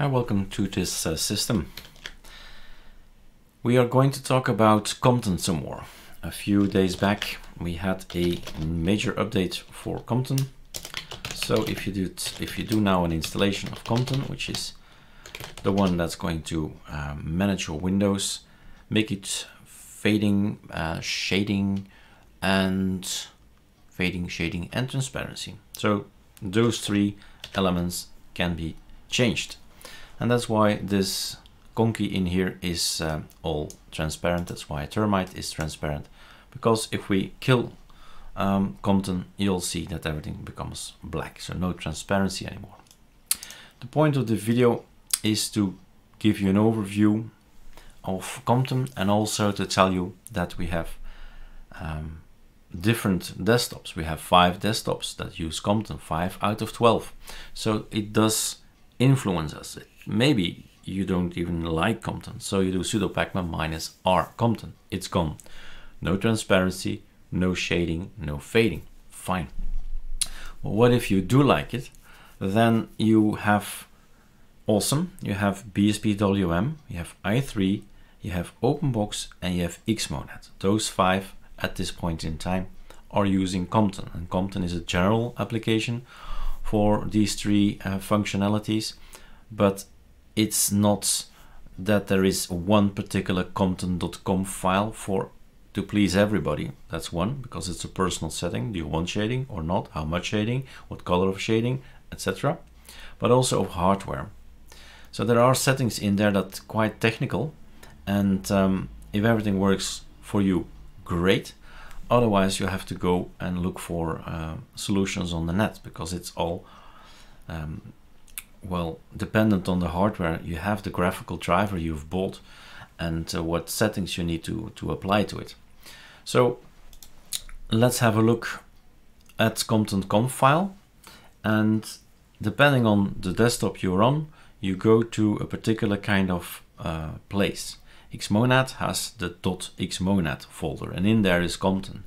Hi, welcome to this uh, system. We are going to talk about Compton some more. A few days back we had a major update for Compton. So if you do if you do now an installation of Compton, which is the one that's going to um, manage your windows, make it fading, uh, shading, and fading, shading, and transparency. So those three elements can be changed. And that's why this conky in here is um, all transparent. That's why a termite is transparent. Because if we kill um, Compton, you'll see that everything becomes black. So no transparency anymore. The point of the video is to give you an overview of Compton and also to tell you that we have um, different desktops. We have five desktops that use Compton, five out of 12. So it does influence us. Maybe you don't even like Compton, so you do sudo pacman minus r Compton. It's gone. No transparency, no shading, no fading. Fine. Well, what if you do like it? Then you have awesome. You have BSPWM, you have i3, you have OpenBox, and you have Xmonad. Those five at this point in time are using Compton, and Compton is a general application for these three uh, functionalities, but it's not that there is one particular Compton.conf file for to please everybody. That's one, because it's a personal setting. Do you want shading or not? How much shading? What color of shading? Etc. But also of hardware. So there are settings in there that quite technical. And um, if everything works for you, great. Otherwise, you have to go and look for uh, solutions on the net because it's all um, well, dependent on the hardware, you have the graphical driver you've bought and uh, what settings you need to, to apply to it. So let's have a look at Compton.conf file and depending on the desktop you're on, you go to a particular kind of uh, place. Xmonad has the .xmonad folder and in there is Compton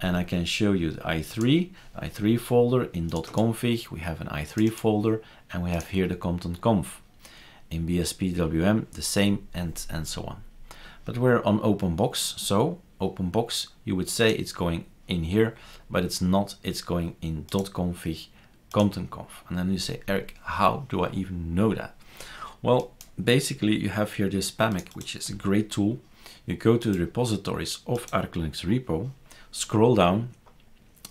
and I can show you the i3, i3 folder in .config, we have an i3 folder and we have here the Compton.conf. In BSPWM the same and, and so on. But we're on OpenBox, so OpenBox you would say it's going in here, but it's not, it's going in .config Compton.conf. And then you say, Erik, how do I even know that? Well, basically you have here this Pamac, which is a great tool. You go to the repositories of Arch Linux repo scroll down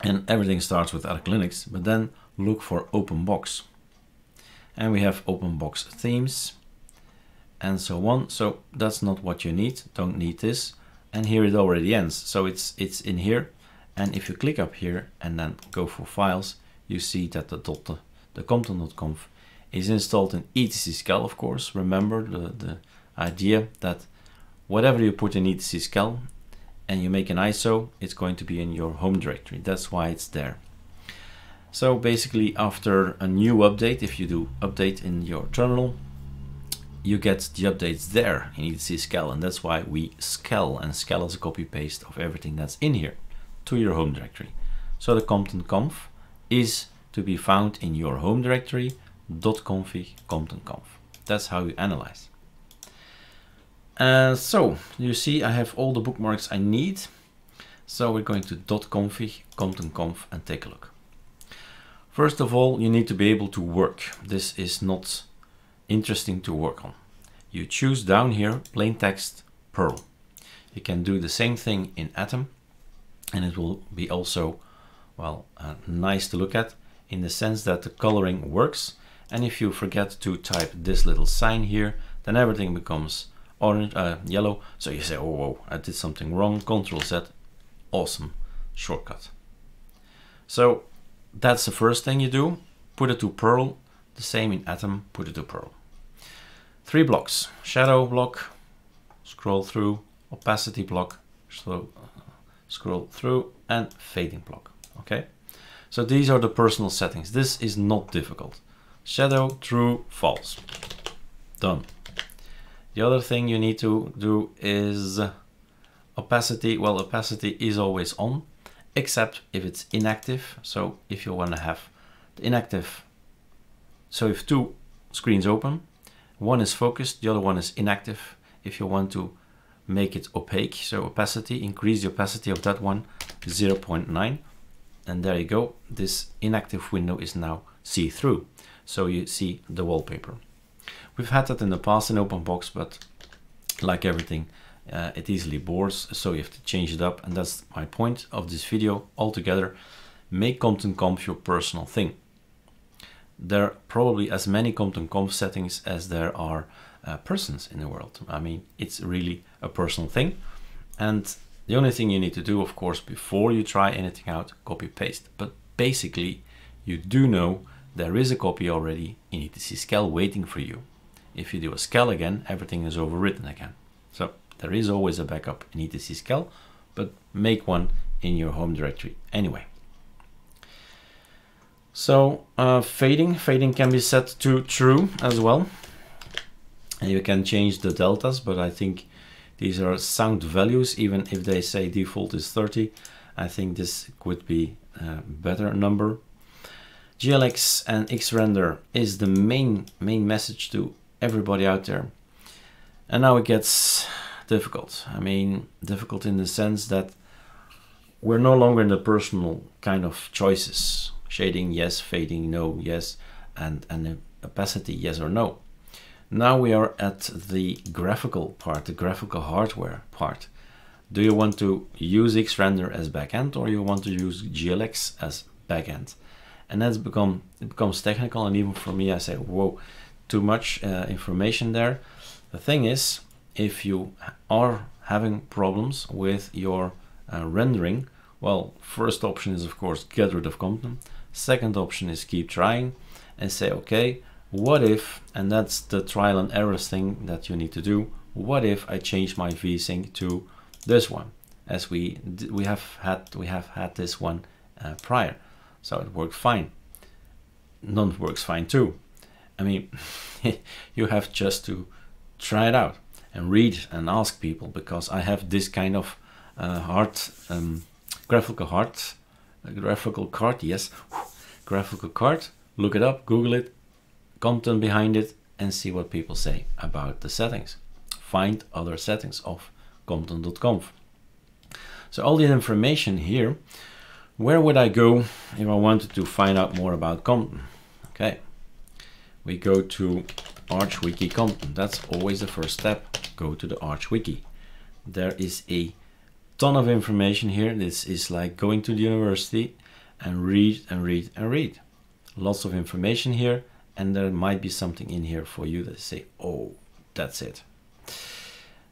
and everything starts with Arch Linux, but then look for OpenBox. And we have OpenBox themes and so on. So that's not what you need, don't need this. And here it already ends. So it's it's in here. And if you click up here and then go for files, you see that the, the, the Compton.conf is installed in etc of course. Remember the, the idea that whatever you put in etc and you make an ISO, it's going to be in your home directory. That's why it's there. So basically after a new update, if you do update in your terminal, you get the updates there in etc and that's why we skel and skel is a copy paste of everything that's in here to your home directory. So the Compton.conf is to be found in your home directory .config. That's how you analyze. Uh, so you see I have all the bookmarks I need. So we're going to .config, and take a look. First of all, you need to be able to work. This is not interesting to work on. You choose down here, plain text, Perl. You can do the same thing in Atom and it will be also, well, uh, nice to look at in the sense that the coloring works. And if you forget to type this little sign here, then everything becomes orange, uh, yellow. So you say, oh, whoa, I did something wrong. Control Z, awesome shortcut. So that's the first thing you do. Put it to Perl. The same in Atom, put it to Perl. Three blocks, shadow block, scroll through, opacity block, so scroll through, and fading block, okay? So these are the personal settings. This is not difficult. Shadow, true, false. Done. The other thing you need to do is opacity. Well, opacity is always on, except if it's inactive. So if you want to have the inactive, so if two screens open, One is focused, the other one is inactive. If you want to make it opaque, so opacity, increase the opacity of that one 0.9. And there you go. This inactive window is now see-through. So you see the wallpaper. We've had that in the past in OpenBox, but like everything, uh, it easily bores, so you have to change it up. And that's my point of this video altogether. Make Compton Conf your personal thing. There are probably as many Compton Conf settings as there are uh, persons in the world. I mean, it's really a personal thing. And the only thing you need to do, of course, before you try anything out, copy paste. But basically, you do know there is a copy already in etc waiting for you. If you do a skel again, everything is overwritten again. So there is always a backup in etc but make one in your home directory anyway. So uh, fading, fading can be set to true as well. And you can change the deltas, but I think these are sound values, even if they say default is 30. I think this could be a better number. GLX and Xrender is the main main message to everybody out there. And now it gets difficult. I mean, difficult in the sense that we're no longer in the personal kind of choices. Shading, yes, fading, no, yes, and, and opacity, yes or no. Now we are at the graphical part, the graphical hardware part. Do you want to use Xrender as backend or you want to use GLX as backend? And that's become it becomes technical and even for me I say, whoa, too much uh, information there. The thing is, if you are having problems with your uh, rendering, well, first option is of course get rid of Compton. Second option is keep trying and say, okay, what if, and that's the trial and error thing that you need to do, what if I change my VSync to this one, as we we have had we have had this one uh, prior, so it worked fine. None works fine too. I mean, you have just to try it out and read and ask people because I have this kind of uh, hard um, graphical hard graphical card. Yes, graphical card. Look it up, Google it, content behind it, and see what people say about the settings. Find other settings of Compton.conf. So all the information here. Where would I go if I wanted to find out more about Compton? Okay, we go to Arch Wiki Compton. That's always the first step. Go to the ArchWiki. There is a ton of information here. This is like going to the university and read and read and read. Lots of information here and there might be something in here for you that say, oh, that's it.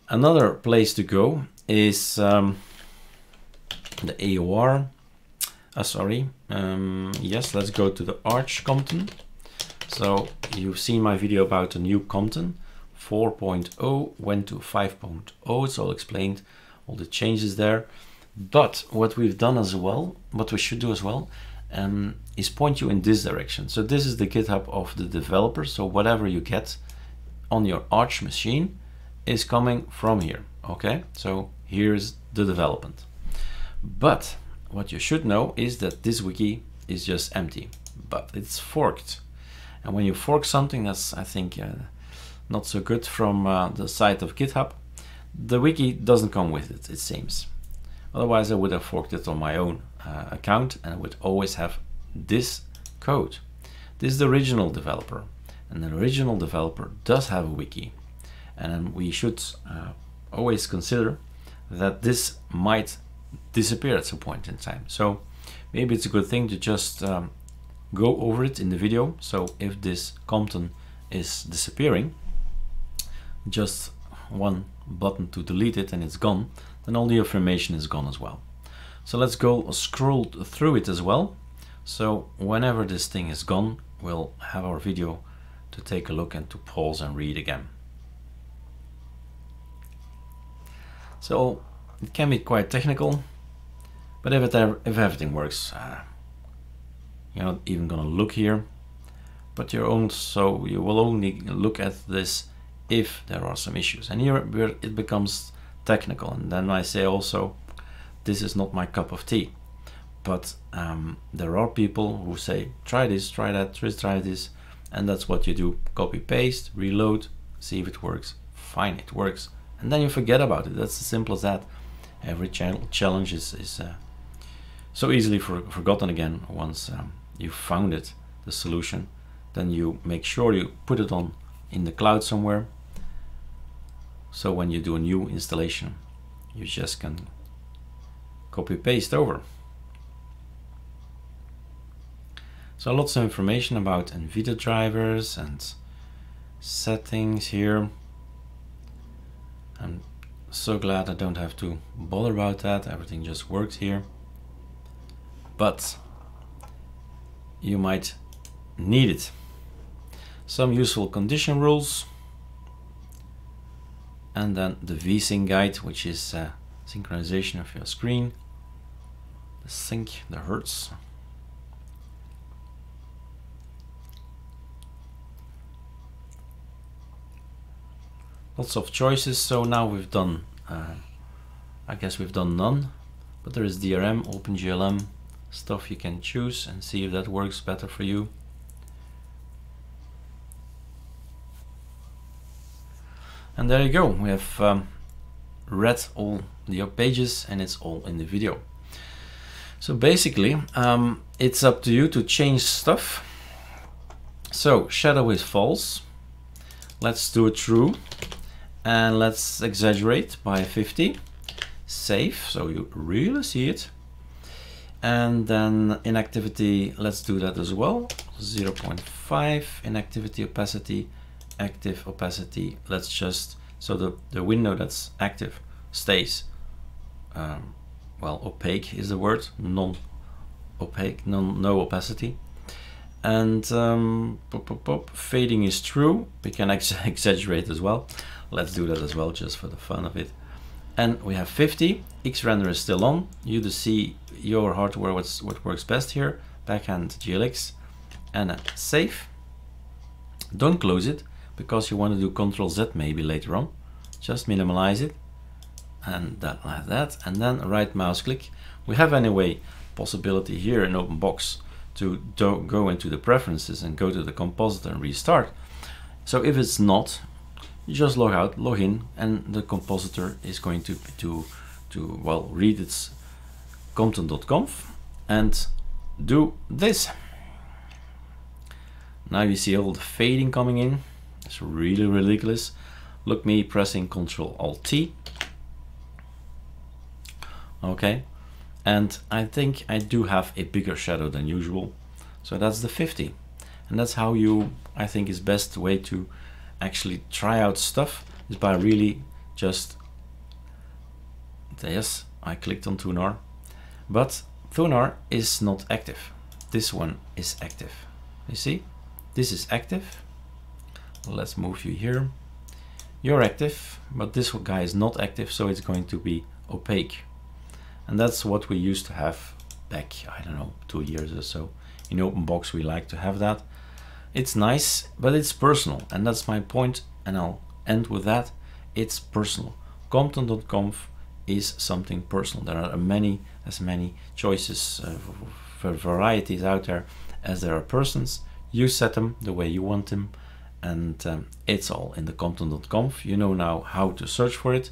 Another place to go is um, the AUR. Uh, sorry, um, yes, let's go to the Arch Compton. So you've seen my video about the new Compton 4.0 went to 5.0. It's all explained, all the changes there. But what we've done as well, what we should do as well, um, is point you in this direction. So this is the GitHub of the developer. So whatever you get on your Arch machine is coming from here. Okay, so here's the development. But what you should know is that this wiki is just empty, but it's forked. And when you fork something that's, I think, uh, not so good from uh, the side of GitHub, the wiki doesn't come with it, it seems. Otherwise, I would have forked it on my own uh, account and I would always have this code. This is the original developer and the original developer does have a wiki and we should uh, always consider that this might disappear at some point in time. So maybe it's a good thing to just um, go over it in the video. So if this Compton is disappearing, just one button to delete it and it's gone, then all the information is gone as well. So let's go scroll through it as well. So whenever this thing is gone, we'll have our video to take a look and to pause and read again. So it can be quite technical, but if, it, if everything works, uh, you're not even gonna look here, but you're also, you will only look at this if there are some issues. And here it becomes technical. And then I say also, this is not my cup of tea. But um, there are people who say, try this, try that, try this, and that's what you do copy paste reload see if it works fine it works and then you forget about it that's as simple as that every challenge is, is uh, so easily for, forgotten again once um, you found it the solution. Then you make sure you put it on in the cloud somewhere. So when you do a new installation you just can copy paste over. So lots of information about NVIDIA drivers and settings here. So glad I don't have to bother about that. Everything just works here. But you might need it. Some useful condition rules. And then the VSync guide, which is uh, synchronization of your screen. The sync, the hertz. Lots of choices so now we've done uh, I guess we've done none. But there is DRM OpenGLM stuff you can choose and see if that works better for you. And there you go. We have um, read all the pages and it's all in the video. So basically um, it's up to you to change stuff. So shadow is false. Let's do it true and let's exaggerate by 50 save so you really see it. And then inactivity let's do that as well. 0.5 inactivity opacity active opacity. Let's just so the the window that's active stays um, well opaque is the word non opaque non no opacity. And um, pop, pop, pop. fading is true. We can ex exaggerate as well let's do that as well just for the fun of it. And we have 50 xrender is still on. You to see your hardware what's what works best here. Backend glx and save don't close it because you want to do Ctrl Z maybe later on. Just minimize it. And that like that. And then right mouse click. We have anyway possibility here in OpenBox to go into the preferences and go to the compositor and restart. So if it's not, you just log out, log in, and the compositor is going to to to well read its Compton.conf and do this. Now you see all the fading coming in. It's really ridiculous. Look me pressing Control Alt T. Okay, and I think I do have a bigger shadow than usual so that's the 50 and that's how you I think is best way to actually try out stuff is by really just yes I clicked on Thunar. But Thunar is not active. This one is active. You see? This is active. Let's move you here. You're active but this guy is not active so it's going to be opaque. And that's what we used to have back I don't know two years or so. In OpenBox we like to have that it's nice but it's personal and that's my point and I'll end with that. It's personal. Compton.conf is something personal. There are many as many choices uh, for varieties out there as there are persons. You set them the way you want them and um, it's all in the Compton.conf you know now how to search for it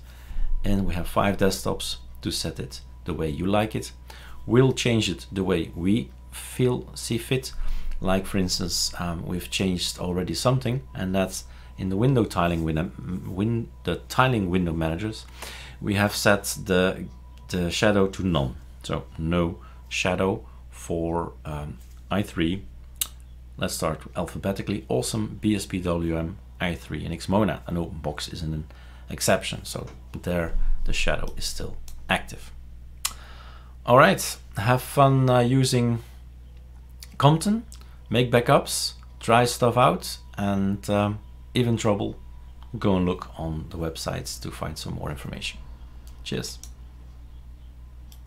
and we have five desktops to set it the way you like it. We'll change it the way we feel see fit. Like for instance, um, we've changed already something, and that's in the window tiling window, win, the tiling window managers. We have set the the shadow to none, so no shadow for um, i3. Let's start alphabetically. Awesome, BSPWM, i3, and Xmonad. An OpenBox isn't an exception, so there the shadow is still active. All right, have fun uh, using Compton, make backups, try stuff out, and um, even trouble, go and look on the websites to find some more information. Cheers.